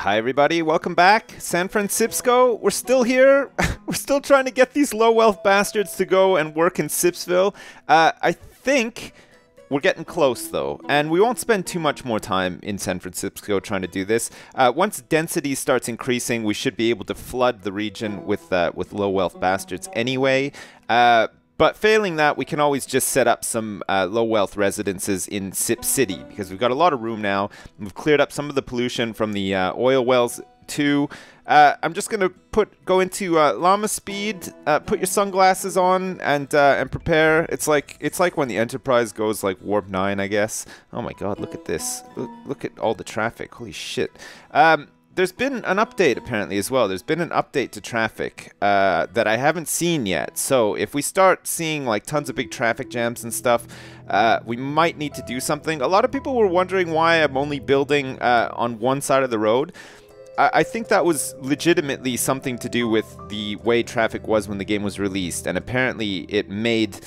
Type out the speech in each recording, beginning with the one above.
Hi, everybody. Welcome back. San Francisco, we're still here. we're still trying to get these low wealth bastards to go and work in Sipsville. Uh, I think we're getting close, though, and we won't spend too much more time in San Francisco trying to do this. Uh, once density starts increasing, we should be able to flood the region with uh, with low wealth bastards anyway. But failing that, we can always just set up some uh, low wealth residences in Sip City because we've got a lot of room now. We've cleared up some of the pollution from the uh, oil wells too. Uh, I'm just gonna put go into uh, llama speed. Uh, put your sunglasses on and uh, and prepare. It's like it's like when the Enterprise goes like warp nine, I guess. Oh my God, look at this! Look, look at all the traffic. Holy shit! Um, there's been an update apparently as well. There's been an update to traffic uh, that I haven't seen yet. So if we start seeing like tons of big traffic jams and stuff, uh, we might need to do something. A lot of people were wondering why I'm only building uh, on one side of the road. I, I think that was legitimately something to do with the way traffic was when the game was released, and apparently it made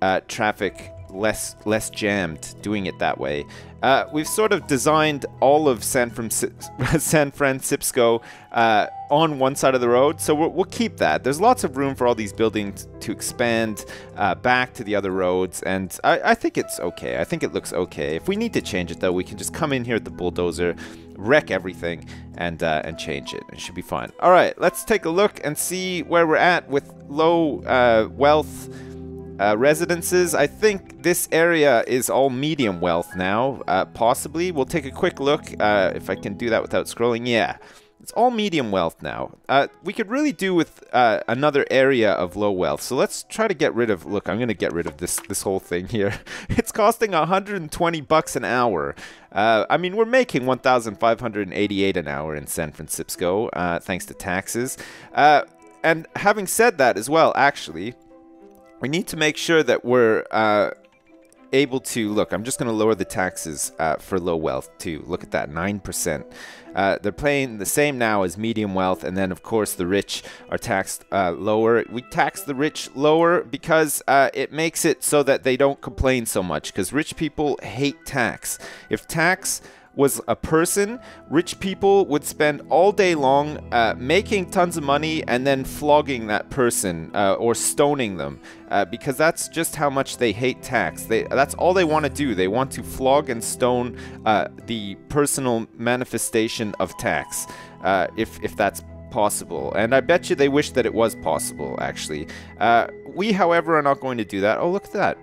uh, traffic less less jammed doing it that way. Uh, we've sort of designed all of San, San Francisco uh, on one side of the road, so we'll, we'll, keep that. There's lots of room for all these buildings to expand uh, back to the other roads, and I, I, think it's okay. I think it looks okay. If we need to change it, though, we can just come in here with the bulldozer, wreck everything, and uh, and change it. It should be fine. All right, let's take a look and see where we're at with low uh, wealth uh, residences, I think this area is all medium wealth now, uh, possibly. We'll take a quick look uh, if I can do that without scrolling. Yeah, it's all medium wealth now. Uh, we could really do with uh, another area of low wealth. So let's try to get rid of, look, I'm going to get rid of this, this whole thing here. it's costing 120 bucks an hour. Uh, I mean, we're making 1,588 an hour in San Francisco, thanks to taxes. and having said that as well, actually, we need to make sure that we're uh, able to look. I'm just going to lower the taxes uh, for low wealth too. Look at that, nine percent. Uh, they're paying the same now as medium wealth, and then of course the rich are taxed uh, lower. We tax the rich lower because uh, it makes it so that they don't complain so much. Because rich people hate tax. If tax was a person, rich people would spend all day long uh, making tons of money and then flogging that person uh, or stoning them uh, because that's just how much they hate tax. They, that's all they want to do. They want to flog and stone uh, the personal manifestation of tax, uh, if, if that's possible. And I bet you they wish that it was possible, actually. Uh, we, however, are not going to do that. Oh, look at that.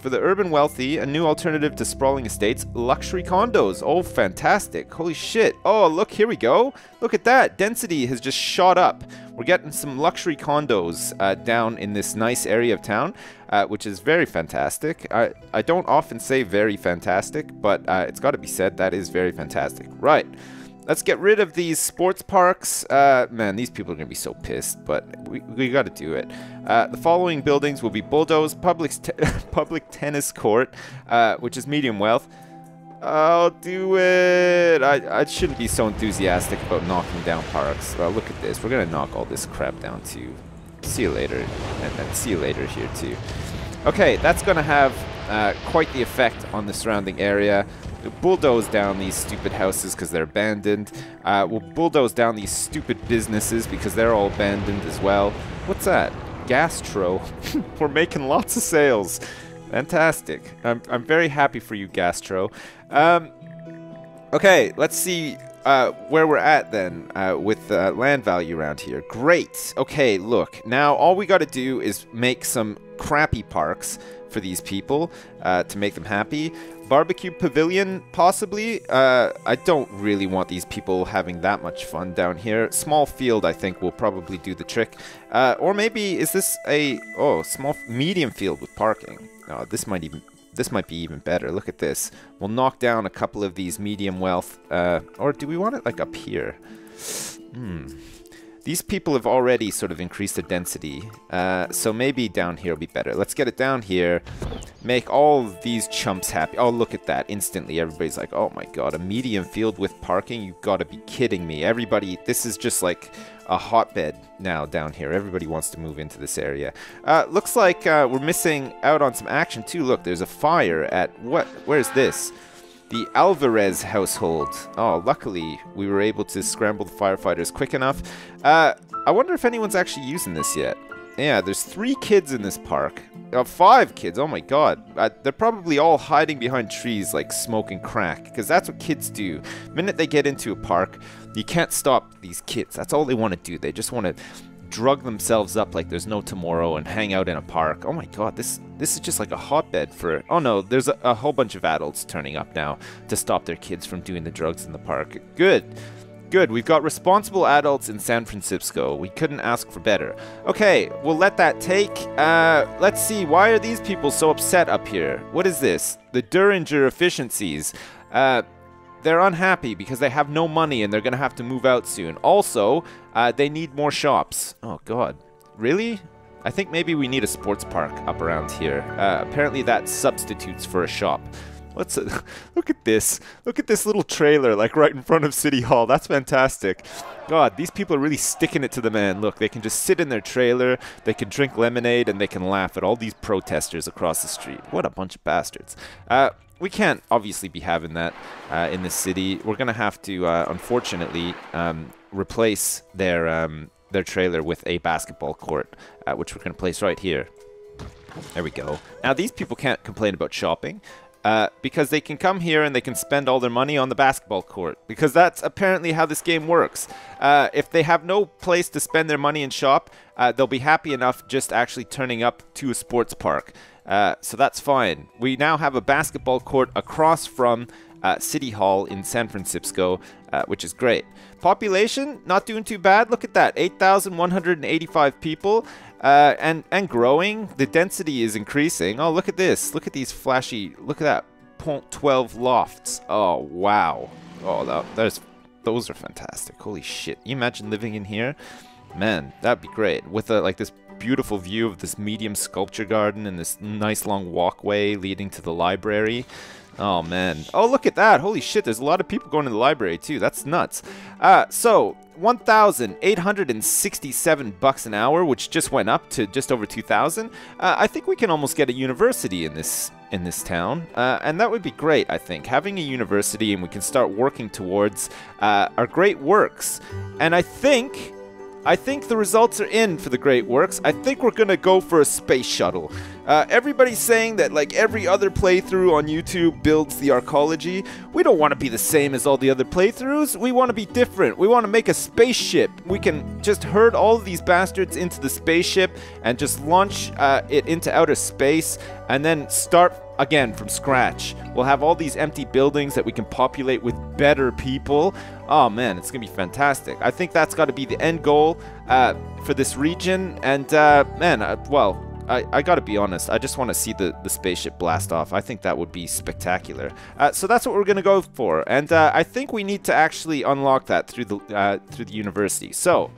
For the urban wealthy, a new alternative to sprawling estates, luxury condos. Oh, fantastic. Holy shit. Oh, look, here we go. Look at that. Density has just shot up. We're getting some luxury condos uh, down in this nice area of town, uh, which is very fantastic. I, I don't often say very fantastic, but uh, it's got to be said that is very fantastic. Right. Let's get rid of these sports parks. Uh, man, these people are going to be so pissed, but we, we got to do it. Uh, the following buildings will be bulldozed, public, te public tennis court, uh, which is medium wealth. I'll do it. I, I shouldn't be so enthusiastic about knocking down parks. Well, look at this. We're going to knock all this crap down too. See you later. And then see you later here too. Okay, that's going to have uh, quite the effect on the surrounding area bulldoze down these stupid houses because they're abandoned. Uh, we'll bulldoze down these stupid businesses because they're all abandoned as well. What's that? Gastro. We're making lots of sales. Fantastic. I'm, I'm very happy for you, Gastro. Um, okay, let's see uh, where we're at then uh, with uh, land value around here. Great. Okay, look. Now all we got to do is make some crappy parks for these people uh, to make them happy. Barbecue Pavilion, possibly. Uh, I don't really want these people having that much fun down here. Small field, I think, will probably do the trick. Uh, or maybe, is this a... Oh, small... Medium field with parking. Oh, this might even... This might be even better. Look at this. We'll knock down a couple of these medium wealth. Uh, or do we want it, like, up here? Hmm... These people have already sort of increased the density, uh, so maybe down here will be better. Let's get it down here, make all these chumps happy. Oh, look at that. Instantly, everybody's like, oh my god, a medium field with parking? You've got to be kidding me. Everybody, this is just like a hotbed now down here. Everybody wants to move into this area. Uh, looks like uh, we're missing out on some action too. Look, there's a fire at what? Where's this? The Alvarez household. Oh, luckily we were able to scramble the firefighters quick enough. Uh, I wonder if anyone's actually using this yet. Yeah, there's three kids in this park. Uh, five kids, oh my god. Uh, they're probably all hiding behind trees like smoking crack, because that's what kids do. The minute they get into a park, you can't stop these kids. That's all they want to do. They just want to drug themselves up like there's no tomorrow and hang out in a park. Oh my god, this this is just like a hotbed for... Oh no, there's a, a whole bunch of adults turning up now to stop their kids from doing the drugs in the park. Good. Good, we've got responsible adults in San Francisco. We couldn't ask for better. Okay, we'll let that take. Uh, let's see, why are these people so upset up here? What is this? The Duringer efficiencies. Uh, they're unhappy because they have no money and they're going to have to move out soon. Also, uh, they need more shops. Oh, God. Really? I think maybe we need a sports park up around here. Uh, apparently that substitutes for a shop. What's it? Look at this. Look at this little trailer, like right in front of City Hall. That's fantastic. God, these people are really sticking it to the man. Look, they can just sit in their trailer, they can drink lemonade, and they can laugh at all these protesters across the street. What a bunch of bastards. Uh, we can't obviously be having that uh, in the city. We're going to have to, uh, unfortunately, um, replace their um, their trailer with a basketball court, uh, which we're going to place right here. There we go. Now, these people can't complain about shopping. Uh, because they can come here and they can spend all their money on the basketball court. Because that's apparently how this game works. Uh, if they have no place to spend their money and shop, uh, they'll be happy enough just actually turning up to a sports park. Uh, so that's fine. We now have a basketball court across from uh, City Hall in San Francisco, uh, which is great. Population, not doing too bad. Look at that, 8,185 people. Uh, and and growing. The density is increasing. Oh, look at this. Look at these flashy. Look at that. Point 12 lofts. Oh wow. Oh, that, there's those are fantastic. Holy shit. you imagine living in here? Man, that'd be great. With a, like this beautiful view of this medium sculpture garden and this nice long walkway leading to the library. Oh man. Oh look at that. Holy shit, there's a lot of people going to the library too. That's nuts. Uh, so 1,867 bucks an hour, which just went up to just over 2,000. Uh, I think we can almost get a university in this in this town, uh, and that would be great. I think having a university and we can start working towards uh, our great works. And I think I think the results are in for the great works. I think we're gonna go for a space shuttle. Uh, everybody's saying that like every other playthrough on YouTube builds the arcology. We don't want to be the same as all the other playthroughs. We want to be different. We want to make a spaceship. We can just herd all of these bastards into the spaceship and just launch uh, it into outer space and then start again from scratch. We'll have all these empty buildings that we can populate with better people. Oh man, it's gonna be fantastic. I think that's got to be the end goal uh, for this region. And uh, man, uh, well, I, I gotta be honest, I just want to see the, the spaceship blast off. I think that would be spectacular. Uh, so that's what we're gonna go for, and uh, I think we need to actually unlock that through the uh, through the university. So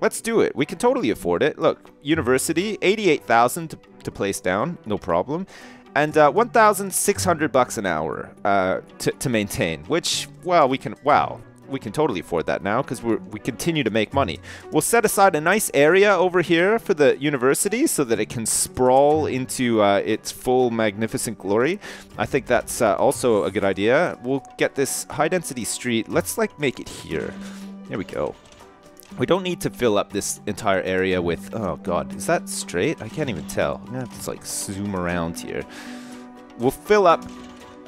let's do it. We can totally afford it. Look, university, eighty-eight thousand to to place down, no problem and uh, 1,600 bucks an hour uh, to, to maintain, which, well, we can, wow, we can totally afford that now because we we continue to make money. We'll set aside a nice area over here for the university so that it can sprawl into uh, its full magnificent glory. I think that's uh, also a good idea. We'll get this high density street. Let's like make it here. There we go. We don't need to fill up this entire area with... Oh, God. Is that straight? I can't even tell. I'm to have to, like, zoom around here. We'll fill up...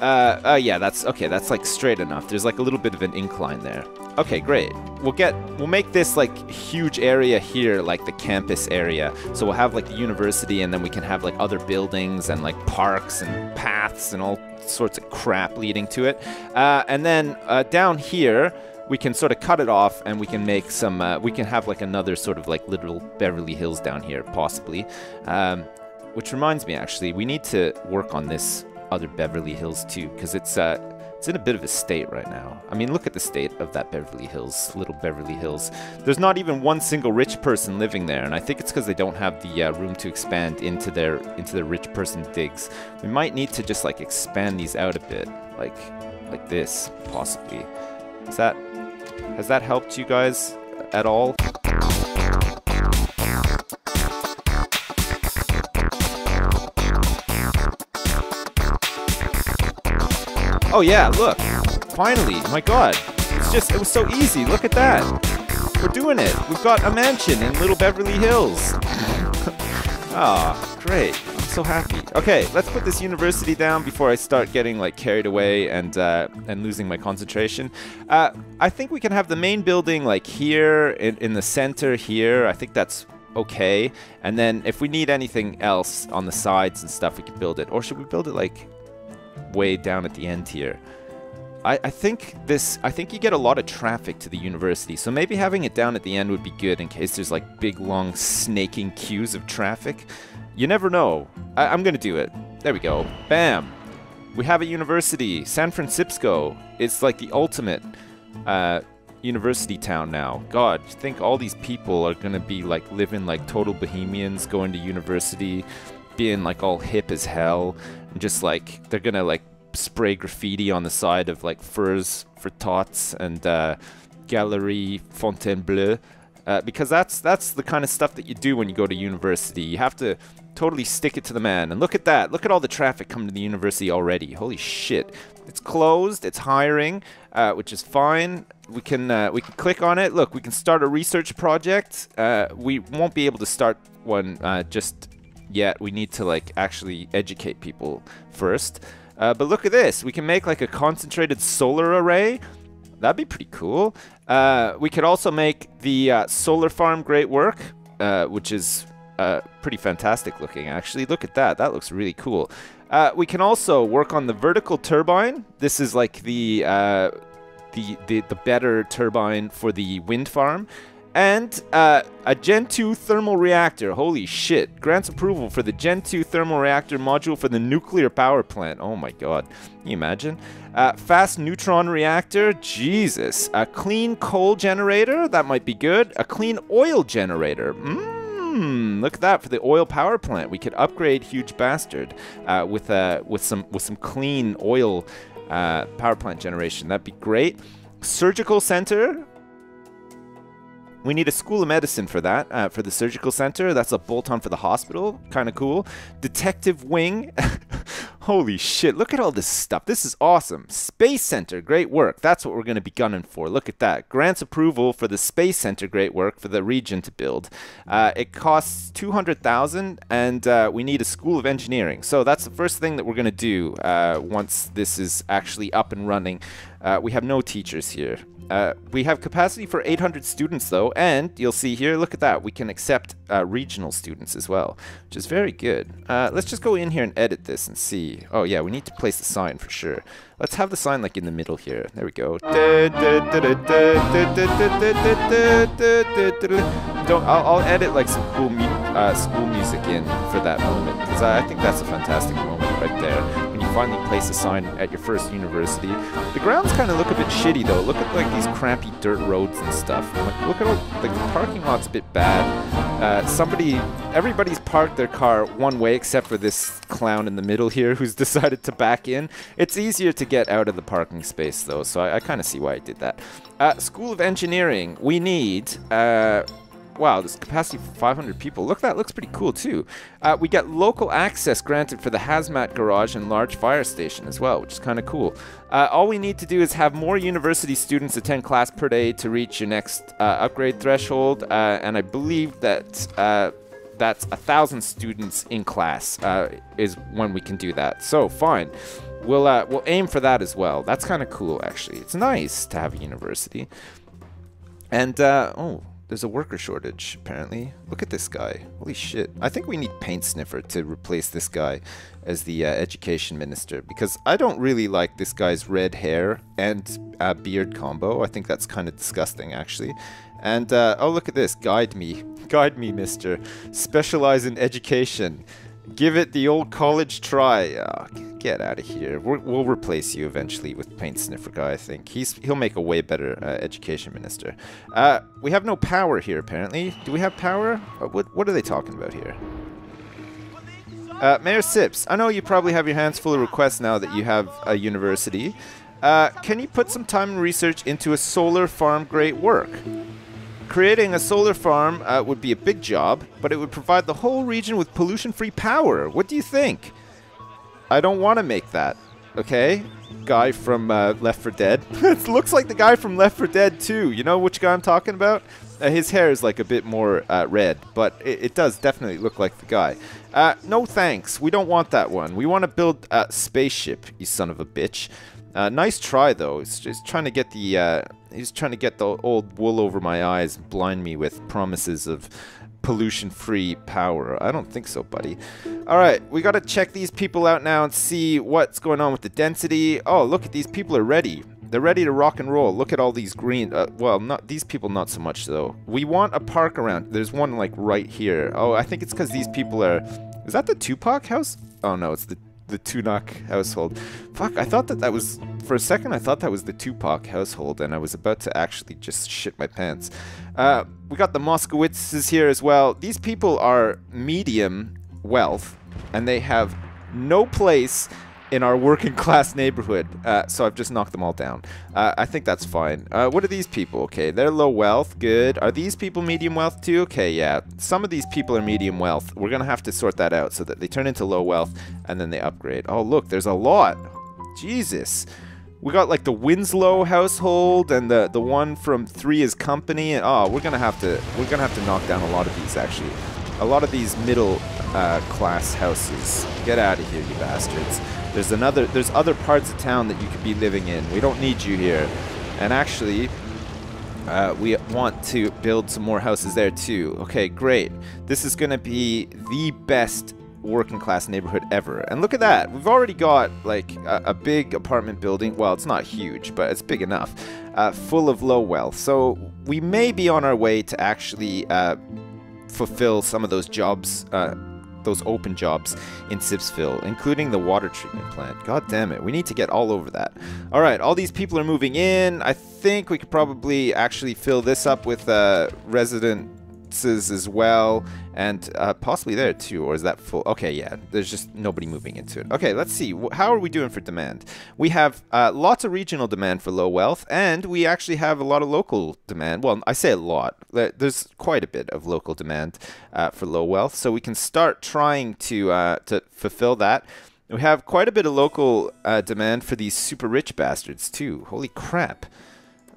Uh, uh, yeah, that's... Okay, that's, like, straight enough. There's, like, a little bit of an incline there. Okay, great. We'll get... We'll make this, like, huge area here, like, the campus area. So we'll have, like, the university, and then we can have, like, other buildings and, like, parks and paths and all sorts of crap leading to it. Uh, and then uh, down here we can sort of cut it off and we can make some, uh, we can have like another sort of like literal Beverly Hills down here, possibly. Um, which reminds me, actually, we need to work on this other Beverly Hills too, because it's, uh, it's in a bit of a state right now. I mean, look at the state of that Beverly Hills, little Beverly Hills. There's not even one single rich person living there, and I think it's because they don't have the uh, room to expand into their into their rich person digs. We might need to just like expand these out a bit, like like this, possibly. Is that has that helped you guys at all? Oh yeah, look. Finally, my god. It's just, it was so easy. Look at that. We're doing it. We've got a mansion in Little Beverly Hills. Ah, oh, great. I'm so happy. Okay, let's put this university down before I start getting like carried away and uh, and losing my concentration. Uh, I think we can have the main building like here in, in the center here. I think that's okay. And then if we need anything else on the sides and stuff, we can build it. Or should we build it like way down at the end here? I, I think this I think you get a lot of traffic to the university, so maybe having it down at the end would be good in case there's like big long snaking queues of traffic. You never know. I, I'm gonna do it. There we go. Bam! We have a university, San Francisco. It's like the ultimate uh, university town now. God, you think all these people are gonna be like living like total bohemians, going to university, being like all hip as hell, and just like they're gonna like spray graffiti on the side of like furs for tots and uh, Galerie Fontainebleau. Uh, because that's that's the kind of stuff that you do when you go to university. You have to totally stick it to the man. And look at that. Look at all the traffic coming to the university already. Holy shit. It's closed. It's hiring, uh, which is fine. We can uh, we can click on it. Look, we can start a research project. Uh, we won't be able to start one uh, just yet. We need to like actually educate people first. Uh, but look at this. We can make like a concentrated solar array. That'd be pretty cool. Uh, we could also make the uh, solar farm great work, uh, which is uh, pretty fantastic looking, actually. Look at that. That looks really cool. Uh, we can also work on the vertical turbine. This is like the, the, the, the better turbine for the wind farm. And uh, a Gen 2 thermal reactor. Holy shit. Grants approval for the Gen 2 thermal reactor module for the nuclear power plant. Oh my god. Can you imagine? Uh, fast neutron reactor. Jesus. A clean coal generator. That might be good. A clean oil generator. Mmm. Look at that for the oil power plant. We could upgrade huge bastard uh, with uh, with some with some clean oil uh, power plant generation. That'd be great. Surgical center we need a school of medicine for that, uh, for the surgical center. That's a bolt-on for the hospital. Kind of cool. Detective wing. Holy shit, look at all this stuff. This is awesome. Space Center, great work. That's what we're going to be gunning for. Look at that. Grants approval for the Space Center, great work for the region to build. Uh, it costs 200000 and uh, we need a School of Engineering. So that's the first thing that we're going to do uh, once this is actually up and running. Uh, we have no teachers here. Uh, we have capacity for 800 students though, and you'll see here, look at that, we can accept uh, regional students as well, which is very good. Uh, let's just go in here and edit this and see. Oh yeah, we need to place the sign for sure. Let's have the sign like in the middle here. There we go. Don't. I'll, I'll edit like mu uh, school music in for that moment because I, I think that's a fantastic moment right there when you finally place a sign at your first university. The grounds kind of look a bit shitty though. Look at like these crappy dirt roads and stuff. Like, look at all like the parking lot's a bit bad. Uh, somebody, everybody's parked their car one way except for this clown in the middle here who's decided to back in. It's easier to get out of the parking space though, so I, I kind of see why I did that. Uh, School of Engineering, we need uh, Wow, this capacity for 500 people. Look, that looks pretty cool too. Uh, we get local access granted for the hazmat garage and large fire station as well, which is kind of cool. Uh, all we need to do is have more university students attend class per day to reach your next uh, upgrade threshold, uh, and I believe that uh, that's a thousand students in class uh, is when we can do that. So fine. We'll, we'll aim for that as well. That's kind of cool, actually. It's nice to have a university. And, oh, there's a worker shortage, apparently. Look at this guy. Holy shit. I think we need Paint Sniffer to replace this guy as the uh, education minister because I don't really like this guy's red hair and uh, beard combo. I think that's kind of disgusting, actually. And, uh, oh, look at this. Guide me. Guide me, mister. Specialize in education. Give it the old college try. Oh, get out of here. we will replace you eventually with Paint Sniffer guy, I think. He's He'll make a way better uh, education minister. Uh, we have no power here, apparently. Do we have power? Uh, what, what are they talking about here? Uh, Mayor Sips, I know you probably have your hands full of requests now that you have a university. Uh, can you put some time and research into a solar farm great work? Creating a solar farm uh, would be a big job, but it would provide the whole region with pollution-free power. What do you think? I don't want to make that. okay? Guy from uh, Left 4 Dead. it looks like the guy from Left 4 Dead too. You know which guy I'm talking about? Uh, his hair is like a bit more uh, red, but it, it, does definitely look like the guy. Uh, no thanks. We don't want that one. We want to build a spaceship, you son of a bitch. Uh, nice try though. He's just trying to get the uh, he's trying to get the old wool over my eyes, blind me with promises of pollution-free power. I don't think so, buddy. All right, we got to check these people out now and see what's going on with the density. Oh, look at these people are ready. They're ready to rock and roll. Look at all these green. Uh, well, not these people, not so much though. We want a park around. There's one like right here. Oh, I think it's because these people are. Is that the Tupac house? Oh no, it's the the Tunak household. Fuck, I thought that that was for a second. I thought that was the Tupac household, and I was about to actually just shit my pants. Uh, we got the Moskowitzes here as well. These people are medium wealth, and they have no place in our working class neighborhood. Uh, so I've just knocked them all down. Uh, I think that's fine. Uh, what are these people? Okay, they're low wealth. Good. Are these people medium wealth too? Okay, yeah. Some of these people are medium wealth. We're going to have to sort that out so that they turn into low wealth and then they upgrade. Oh, look, there's a lot. Jesus. We got like the Winslow household and the the one from Three is Company. Oh, we're gonna have to we're gonna have to knock down a lot of these actually. A lot of these middle uh, class houses. Get out of here, you bastards. There's another, there's other parts of town that you could be living in. We don't need you here. And actually, uh, we want to build some more houses there too. Okay, great. This is going to be the best working class neighborhood ever. And look at that. We've already got like a, a big apartment building. Well, it's not huge, but it's big enough. Uh, full of low wealth. So we may be on our way to actually uh, fulfill some of those jobs uh, those open jobs in Sipsville, including the water treatment plant. God damn it, we need to get all over that. All right, all these people are moving in. I think we could probably actually fill this up with uh, resident as well, and uh, possibly there too, or is that full? Okay, yeah, there's just nobody moving into it. Okay, let's see. How are we doing for demand? We have uh, lots of regional demand for low wealth, and we actually have a lot of local demand. Well, I say a lot. There's quite a bit of local demand uh, for low wealth, so we can start trying to uh, to fulfill that. We have quite a bit of local uh, demand for these super rich bastards too. Holy crap.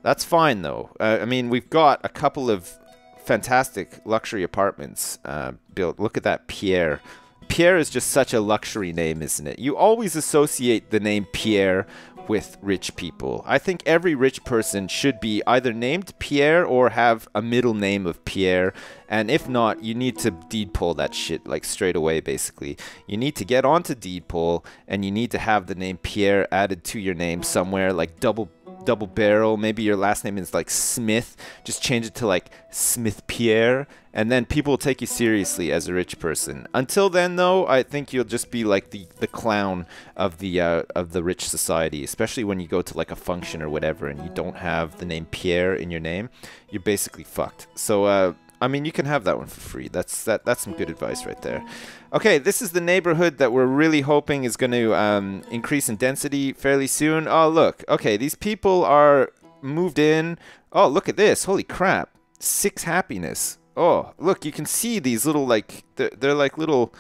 That's fine though. Uh, I mean, we've got a couple of fantastic luxury apartments uh, built. Look at that Pierre. Pierre is just such a luxury name, isn't it? You always associate the name Pierre with rich people. I think every rich person should be either named Pierre or have a middle name of Pierre. And if not, you need to deed poll that shit like straight away, basically. You need to get onto deed poll and you need to have the name Pierre added to your name somewhere, like double double barrel. Maybe your last name is like Smith. Just change it to like Smith Pierre, and then people will take you seriously as a rich person. Until then, though, I think you'll just be like the the clown of the uh, of the rich society. Especially when you go to like a function or whatever, and you don't have the name Pierre in your name, you're basically fucked. So. Uh, I mean, you can have that one for free. That's that. That's some good advice right there. Okay, this is the neighborhood that we're really hoping is going to um, increase in density fairly soon. Oh, look. Okay, these people are moved in. Oh, look at this. Holy crap. Six happiness. Oh, look, you can see these little, like, they're, they're like little...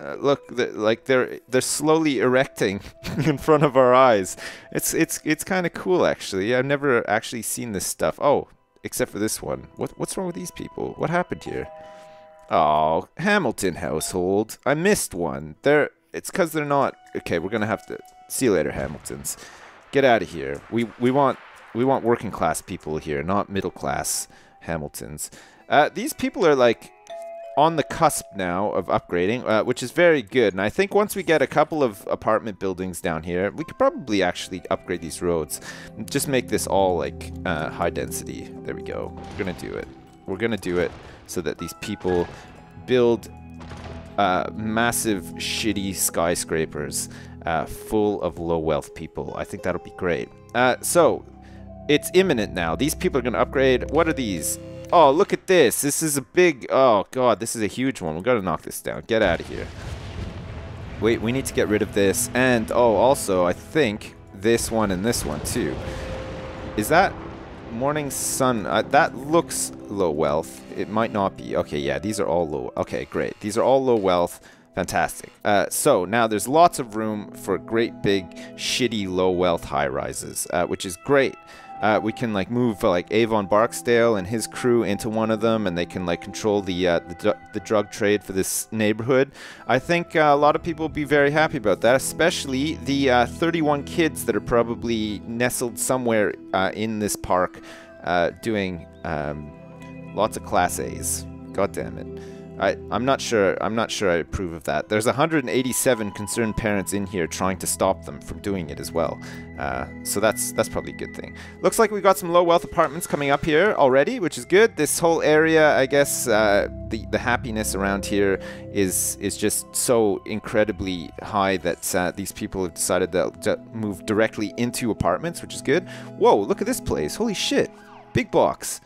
Uh, look, they're, like they're they're slowly erecting in front of our eyes. It's it's it's kind of cool actually. I've never actually seen this stuff. Oh, except for this one. What what's wrong with these people? What happened here? Oh, Hamilton household. I missed one. They're it's because they're not okay. We're gonna have to see you later, Hamiltons. Get out of here. We we want we want working class people here, not middle class Hamiltons. Uh, these people are like on the cusp now of upgrading, uh, which is very good. And I think once we get a couple of apartment buildings down here, we could probably actually upgrade these roads. Just make this all like uh, high density. There we go. We're gonna do it. We're gonna do it so that these people build uh, massive, shitty skyscrapers uh, full of low wealth people. I think that'll be great. Uh, so, it's imminent now. These people are going to upgrade. What are these? Oh, look at this. This is a big... Oh, God, this is a huge one. We've got to knock this down. Get out of here. Wait, we need to get rid of this. And, oh, also, I think this one and this one, too. Is that Morning Sun. Uh, that looks low wealth. It might not be. Okay, yeah, these are all low. Okay, great. These are all low wealth. Fantastic. Uh, so now there's lots of room for great big shitty low wealth high rises, uh, which is great. Uh, we can like move uh, like Avon Barksdale and his crew into one of them, and they can like control the uh, the, the, drug trade for this neighborhood. I think uh, a lot of people will be very happy about that, especially the uh, 31 kids that are probably nestled somewhere in this park, doing um, lots of Class A's. God damn it. I, I'm not sure. I'm not sure I approve of that. There's 187 concerned parents in here trying to stop them from doing it as well. Uh, so that's that's probably a good thing. Looks like we've got some low wealth apartments coming up here already, which is good. This whole area, I guess, uh, the the happiness around here is is just so incredibly high that uh, these people have decided to move directly into apartments, which is good. Whoa! Look at this place. Holy shit! Big box.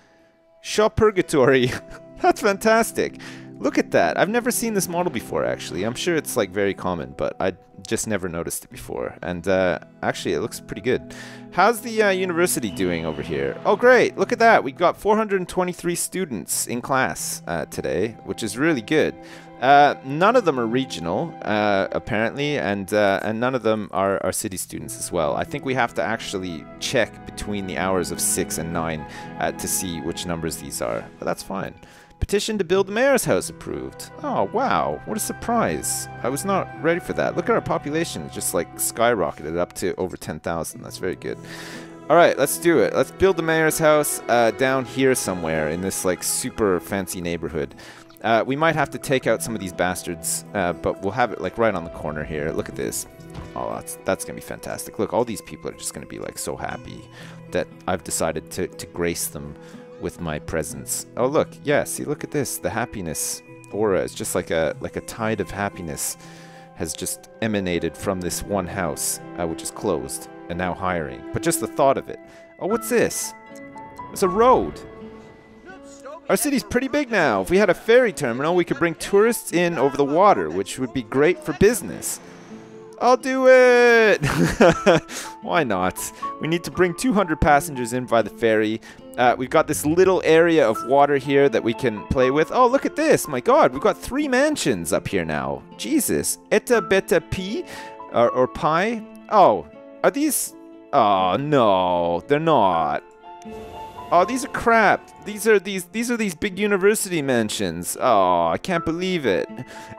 Shop Purgatory. that's fantastic. Look at that. I've never seen this model before, actually. I'm sure it's like very common, but I just never noticed it before. And uh, actually, it looks pretty good. How's the uh, university doing over here? Oh, great. Look at that. We got 423 students in class uh, today, which is really good. Uh, none of them are regional, uh, apparently, and uh, and none of them are, are city students as well. I think we have to actually check between the hours of 6 and 9 to see which numbers these are, but that's fine. Petition to build the mayor's house approved. Oh, wow. What a surprise. I was not ready for that. Look at our population. Just like skyrocketed up to over 10,000. That's very good. All right, let's do it. Let's build the mayor's house uh, down here somewhere in this like super fancy neighborhood. Uh, we might have to take out some of these bastards, uh, but we'll have it like right on the corner here. Look at this. Oh, that's, that's going to be fantastic. Look, all these people are just going to be like so happy that I've decided to, to grace them with my presence. Oh look, yeah, see look at this. The happiness aura is just like a like a tide of happiness has just emanated from this one house, uh, which is closed and now hiring. But just the thought of it. Oh, what's this? It's a road. Our city's pretty big now. If we had a ferry terminal, we could bring tourists in over the water, which would be great for business. I'll do it! Why not? We need to bring 200 passengers in by the ferry. Uh, we've got this little area of water here that we can play with. Oh, look at this. My god, we've got three mansions up here now. Jesus. Eta beta Pi or, or pi. Oh, are these... Oh, no. They're not. Oh, these are crap. These are these these are these big university mansions. Oh, I can't believe it.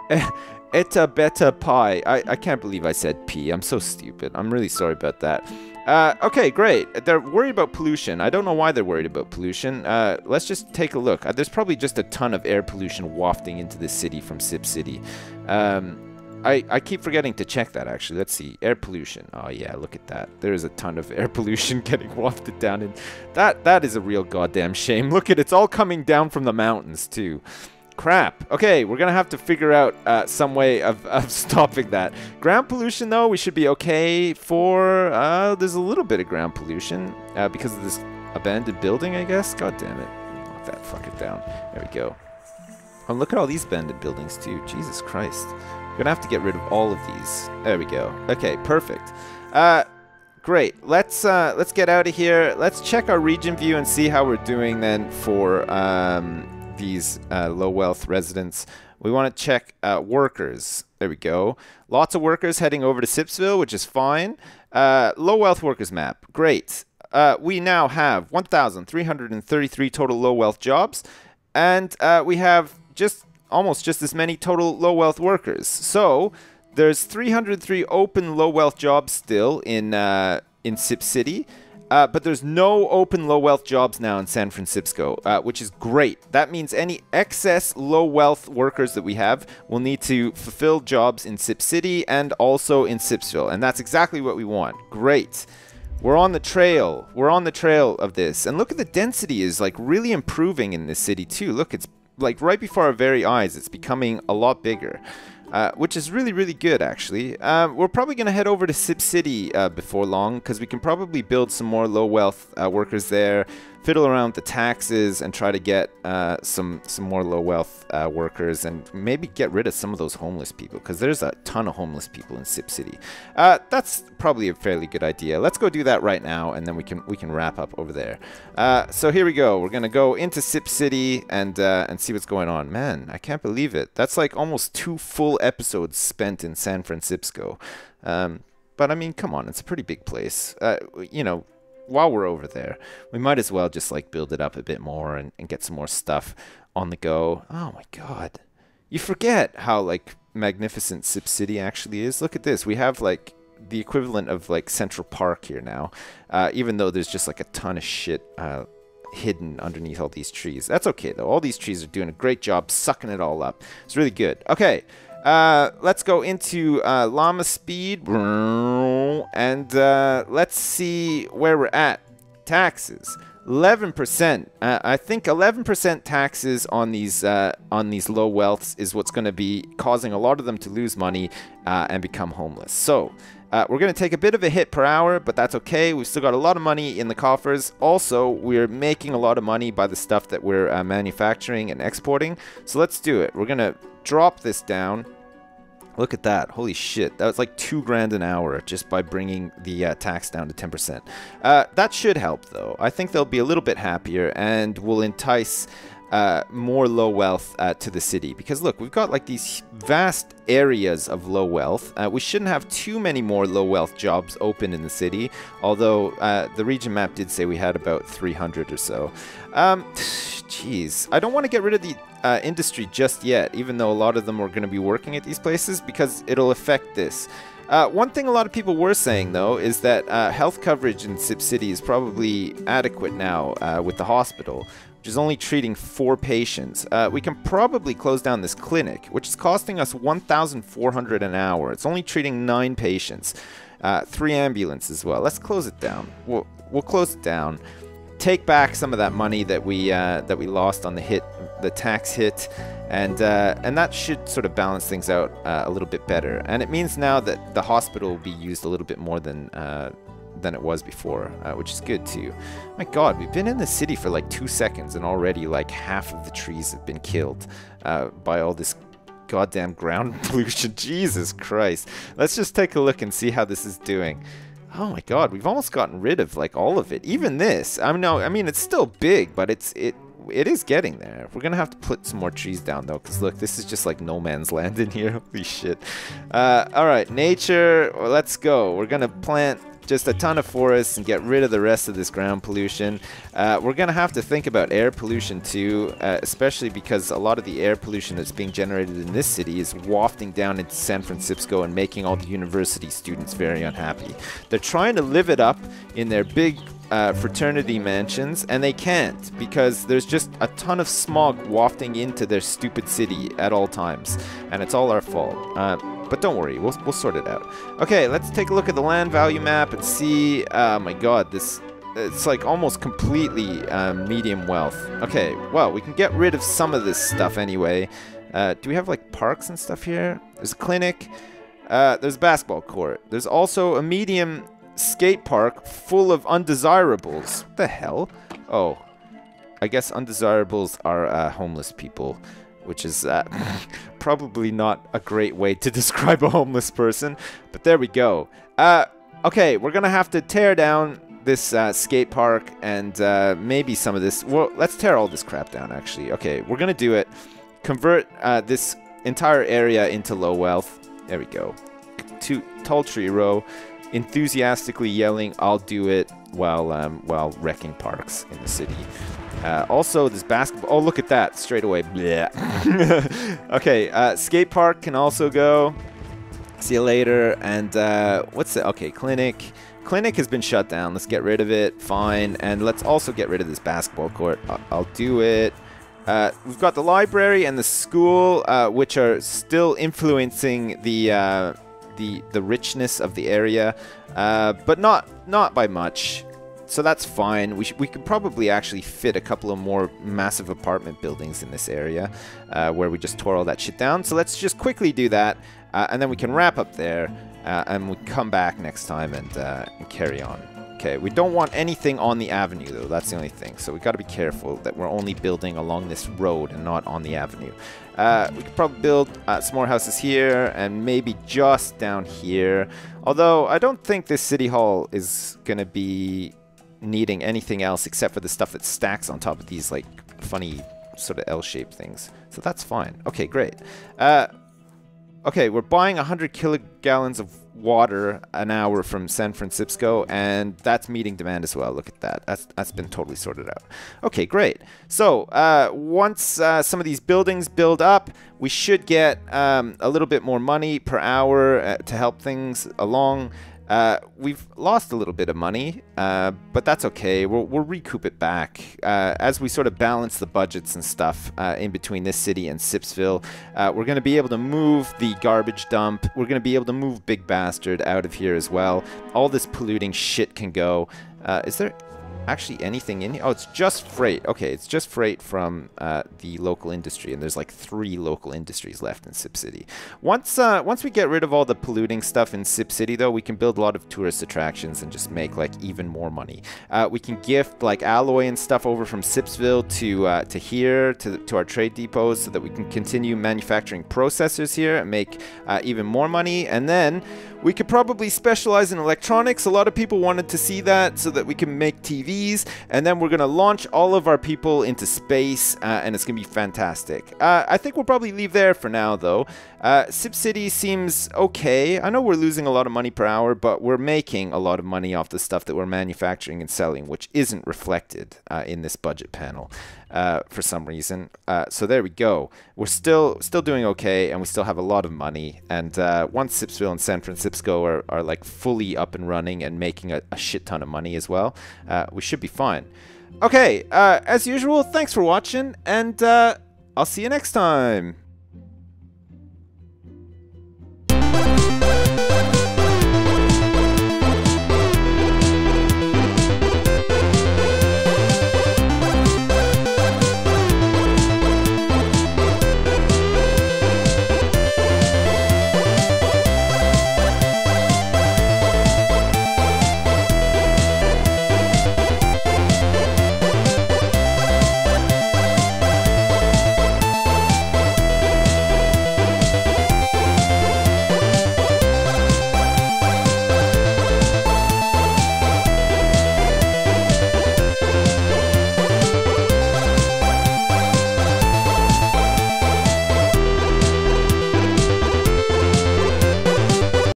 Eta beta pi. I, I can't believe I said Pi. I'm so stupid. I'm really sorry about that. Uh, okay, great. They're worried about pollution. I don't know why they're worried about pollution. Uh, let's just take a look. Uh, there's probably just a ton of air pollution wafting into the city from Sip City. Um, I, I keep forgetting to check that, actually. Let's see. Air pollution. Oh, yeah, look at that. There is a ton of air pollution getting wafted down. And that That is a real goddamn shame. Look at it. It's all coming down from the mountains, too. Crap. Okay, we're gonna have to figure out uh, some way of, of stopping that. Ground pollution, though, we should be okay for... Uh, there's a little bit of ground pollution uh, because of this abandoned building, I guess. God damn it. Knock that fucker down. There we go. Oh, look at all these abandoned buildings, too. Jesus Christ. We're gonna have to get rid of all of these. There we go. Okay, perfect. Uh, great. Let's uh, let's get out of here. Let's check our region view and see how we're doing then for um, these uh, low wealth residents. We want to check uh, workers. There we go. Lots of workers heading over to Sipsville, which is fine. Uh, low wealth workers map. Great. Uh, we now have 1,333 total low wealth jobs, and uh, we have just almost just as many total low wealth workers. So there's 303 open low wealth jobs still in uh, in Sip City. Uh, but there's no open low wealth jobs now in San Francisco, uh, which is great. That means any excess low wealth workers that we have will need to fulfill jobs in Sip City and also in Sipsville. And that's exactly what we want. Great. We're on the trail. We're on the trail of this. And look at the density is like really improving in this city too. Look, it's like right before our very eyes. It's becoming a lot bigger uh, which is really, really good, actually. Uh, we're probably going to head over to Sip City uh, before long, because we can probably build some more low-wealth uh, workers there, fiddle around with the taxes, and try to get uh, some, some more low-wealth uh, workers, and maybe get rid of some of those homeless people, because there's a ton of homeless people in Sip City. that's probably a fairly good idea. Let's go do that right now, and then we can we can wrap up over there. so here we go. We're going to go into Sip City and, and see what's going on. Man, I can't believe it. That's like almost two full episodes spent in San Francisco. Um, but I mean, come on, it's a pretty big place. Uh, you know, while we're over there, we might as well just like build it up a bit more and, and get some more stuff on the go. Oh my god. You forget how like magnificent Sip City actually is. Look at this. We have like the equivalent of like Central Park here now, uh, even though there's just like a ton of shit uh, hidden underneath all these trees. That's okay though. All these trees are doing a great job sucking it all up. It's really good. Okay. Uh, let's go into uh, llama speed and uh, let's see where we're at. Taxes. 11%. Uh, I think 11% taxes on these uh, on these low wealths is what's going to be causing a lot of them to lose money uh, and become homeless. So uh, we're going to take a bit of a hit per hour, but that's okay. We've still got a lot of money in the coffers. Also, we're making a lot of money by the stuff that we're uh, manufacturing and exporting. So let's do it. We're going to drop this down Look at that. Holy shit. That was like two grand an hour just by bringing the uh, tax down to 10%. Uh, that should help, though. I think they'll be a little bit happier and will entice uh, more low wealth uh, to the city. Because look, we've got like these vast areas of low wealth. Uh, we shouldn't have too many more low wealth jobs open in the city, although uh, the region map did say we had about 300 or so. Um, jeez, I don't want to get rid of the uh, industry just yet, even though a lot of them are going to be working at these places, because it'll affect this. Uh, one thing a lot of people were saying, though, is that uh, health coverage in Sip City is probably adequate now uh, with the hospital, which is only treating four patients. Uh, we can probably close down this clinic, which is costing us 1,400 an hour. It's only treating nine patients, uh, three ambulances as well. Let's close it down. We'll, we'll close it down take back some of that money that we uh, that we lost on the hit, the tax hit, and uh, and that should sort of balance things out uh, a little bit better. And it means now that the hospital will be used a little bit more than uh, than it was before, uh, which is good too. My God, we've been in the city for like two seconds, and already like half of the trees have been killed uh, by all this goddamn ground pollution. Jesus Christ! Let's just take a look and see how this is doing. Oh my god, we've almost gotten rid of like all of it. Even this. I mean, no, I mean it's still big, but it's it it is getting there. We're gonna have to put some more trees down though, because look, this is just like no man's land in here. Holy shit. Uh, all right, nature. Let's go. We're gonna plant just a ton of forests and get rid of the rest of this ground pollution. Uh, we're going to have to think about air pollution too, uh, especially because a lot of the air pollution that's being generated in this city is wafting down into San Francisco and making all the university students very unhappy. They're trying to live it up in their big uh, fraternity mansions, and they can't because there's just a ton of smog wafting into their stupid city at all times, and it's all our fault. Uh, but don't worry, we'll, we'll sort it out. Okay, let's take a look at the land value map and see... Oh my god, this... It's like almost completely um, medium wealth. Okay, well, we can get rid of some of this stuff anyway. Uh, do we have like parks and stuff here? There's a clinic. Uh, there's a basketball court. There's also a medium skate park full of undesirables. What the hell? Oh, I guess undesirables are uh, homeless people which is uh, probably not a great way to describe a homeless person, but there we go. Uh, okay, we're gonna have to tear down this uh, skate park and uh, maybe some of this. Well, let's tear all this crap down, actually. Okay, we're gonna do it. Convert uh, this entire area into low wealth. There we go. To tall tree row, enthusiastically yelling, "I'll do it!" while um, while wrecking parks in the city. Uh, also, this basketball. Oh, look at that! Straight away. okay, uh, skate park can also go. See you later. And uh, what's it? Okay, clinic. Clinic has been shut down. Let's get rid of it. Fine. And let's also get rid of this basketball court. I'll, I'll do it. Uh, we've got the library and the school, uh, which are still influencing the uh, the the richness of the area, uh, but not not by much so that's fine. We, we could probably actually fit a couple of more massive apartment buildings in this area uh, where we just tore all that shit down. So let's just quickly do that, uh, and then we can wrap up there, uh, and we come back next time and, uh, and, carry on. Okay, we don't want anything on the avenue, though. That's the only thing. So we got to be careful that we're only building along this road and not on the avenue. Uh, we could probably build uh, some more houses here and maybe just down here. Although I don't think this city hall is going to be needing anything else except for the stuff that stacks on top of these like funny sort of L-shaped things. So that's fine. Okay, great. Uh, Okay, we're buying 100 kilogallons of water an hour from San Francisco, and that's meeting demand as well. Look at that. That's that's been totally sorted out. Okay, great. So uh, once uh, some of these buildings build up, we should get um, a little bit more money per hour uh, to help things along. Uh, we've lost a little bit of money, uh, but that's okay. We'll, we'll recoup it back. Uh, as we sort of balance the budgets and stuff uh, in between this city and Sipsville, uh, we're going to be able to move the garbage dump. We're going to be able to move Big Bastard out of here as well. All this polluting shit can go. Uh, is there actually anything in here? Oh, it's just freight. Okay, it's just freight from uh, the local industry, and there's like three local industries left in Sip City. Once uh, once we get rid of all the polluting stuff in Sip City, though, we can build a lot of tourist attractions and just make like even more money. Uh, we can gift like alloy and stuff over from Sipsville to uh, to here to to our trade depots, so that we can continue manufacturing processors here and make uh, even more money. And then we could probably specialize in electronics. A lot of people wanted to see that so that we can make TVs. And then we're going to launch all of our people into space, uh, and it's going to be fantastic. Uh, I think we'll probably leave there for now, though. Uh, Sip City seems okay. I know we're losing a lot of money per hour, but we're making a lot of money off the stuff that we're manufacturing and selling, which isn't reflected uh, in this budget panel. Uh, for some reason. Uh, so there we go. We're still still doing okay, and we still have a lot of money. And uh, once Sipsville and San Francisco are, are like fully up and running and making a, a shit ton of money as well, uh, we should be fine. Okay, uh, as usual, thanks for watching, and uh, I'll see you next time.